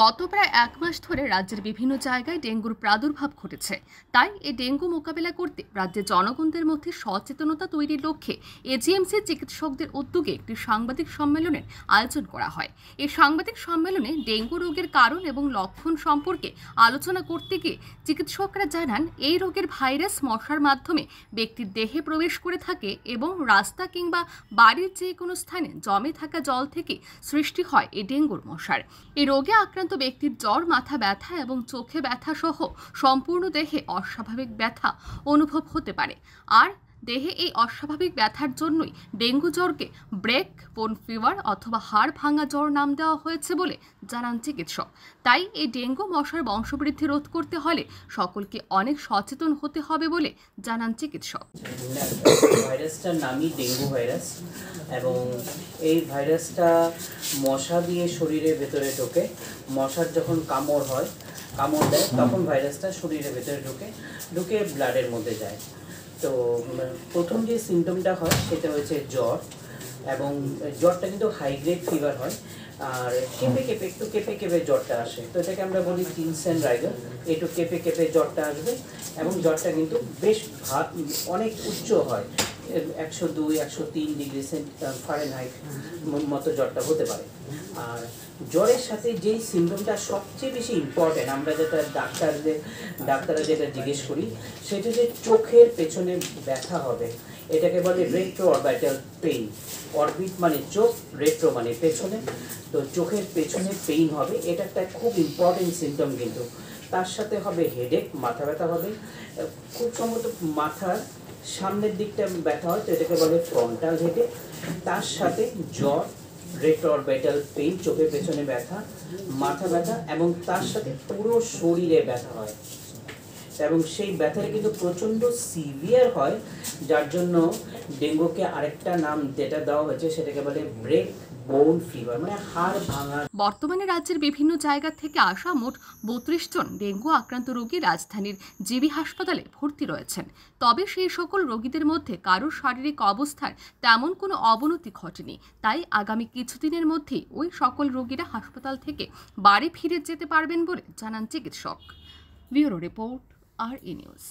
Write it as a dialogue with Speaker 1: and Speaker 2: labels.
Speaker 1: গত প্রায় এক মাস ধরে রাজ্যের বিভিন্ন জায়গায় ডেঙ্গুর প্রাদুর্ভাব ঘটেছে। তাই এই ডেঙ্গু মোকাবেলা করতে রাজ্যের জনগণদের মধ্যে সচেতনতা তৈরির লক্ষ্যে এজিএমসি চিকিৎসকদের উদ্যোগে একটি সাংবাদিক সম্মেলনের আয়োজন করা হয়। এই সাংবাদিক সম্মেলনে ডেঙ্গু রোগের কারণ এবং লক্ষণ সম্পর্কে আলোচনা করতে গিয়ে চিকিৎসকরা জানান, এই রোগের ভাইরাস মশার মাধ্যমে ব্যক্তির দেহে প্রবেশ করে থাকে এবং রাস্তা কিংবা বাড়ির যে কোনো স্থানে জমে থাকা জল থেকে সৃষ্টি হয় এই ডেঙ্গুর মশার। এই রোগে আক্রান্ত ব্যক্তির জ্বর, মাথা ব্যথা এবং চোখে ব্যথা সহ সম্পূর্ণ দেহে অস্বাভাবিক ব্যথা অনুভব হতে পারে। আর দেহে এই অস্বাভাবিক ব্যথার জন্যই ডেঙ্গু জ্বরকে ব্রেক বোন ফিভার অথবা হাড় ভাঙা জ্বর নাম দেওয়া হয়েছে বলে জানান চিকিৎসক। তাই এই ডেঙ্গু মশার বংশবৃদ্ধি রোধ করতে হলে সকলকে অনেক সচেতন হতে হবে বলে জানান চিকিৎসক।
Speaker 2: ভাইরাসটার নামই ডেঙ্গু ভাইরাস এবং এই ভাইরাসটা মশা দিয়ে শরীরের ভেতরে ঢোকে। মশার যখন কামড় হয় কামড় দেয় তখন ভাইরাসটা শরীরের ভেতরে ঢুকে ঢুকে ব্লাডের মধ্যে যায়। তো প্রথম যে সিমটমটা হয়, সেটা হচ্ছে জ্বর এবং জ্বরটা কিন্তু হাই গ্রেড ফিভার হয়। আর কেঁপে কেঁপে, একটু কেঁপে কেঁপে জ্বরটা আসে। তো এটাকে আমরা বলি টিনসেন রাইগার একটু কেঁপে কেঁপে জ্বরটা আসবে এবং জ্বরটা কিন্তু বেশ অনেক উচ্চ হয়। একশো দুই, একশো তিন ডিগ্রি ফারেনহাইট মতো জ্বরটা হতে পারে। আর জ্বরের সাথে যেই সিমটমটা সবচেয়ে বেশি ইম্পর্টেন্ট আমরা যেটা ডাক্তারদের ডাক্তাররা যেটা জিজ্ঞেস করি, সেটা যে চোখের পেছনে ব্যথা হবে, এটাকে বলে রেট্রো অরবাইটাল পেইন অরবিট মানে চোখ রেট্রো মানে পেছনে। তো চোখের পেছনে পেইন হবে, এটা একটা খুব ইম্পর্টেন্ট সিমটম কিন্তু। তার সাথে হবে হেডেক মাথা ব্যথা হবে। খুব সম্ভবত মাথার সামনের দিকটা ব্যথা হয়, তো এটাকে বলে ফ্রন্টাল হেডে তার সাথে জ্বর রেট বেটাল পেন চোখের পেছনে ব্যথা, মাথা ব্যথা, এবং তার সাথে পুরো শরীরে ব্যথা হয়। এবং সেই ব্যথাটা কিন্তু প্রচণ্ড সিভিয়ার হয়, যার জন্য ডেঙ্গুকে আরেকটা নাম যেটা দেওয়া হয়েছে সেটাকে বলে ব্রেক মানে
Speaker 1: বর্তমানে রাজ্যের বিভিন্ন জায়গা থেকে আসা মোট বত্রিশ জন ডেঙ্গু আক্রান্ত রোগী রাজধানীর জিবি হাসপাতালে ভর্তি রয়েছেন। তবে সেই সকল রোগীদের মধ্যে কারোর শারীরিক অবস্থার তেমন কোনো অবনতি ঘটেনি। তাই আগামী কিছুদিনের মধ্যেই ওই সকল রোগীরা হাসপাতাল থেকে বাড়ি ফিরে যেতে পারবেন বলে জানান চিকিৎসক। Bureau report. আর ই নিউজ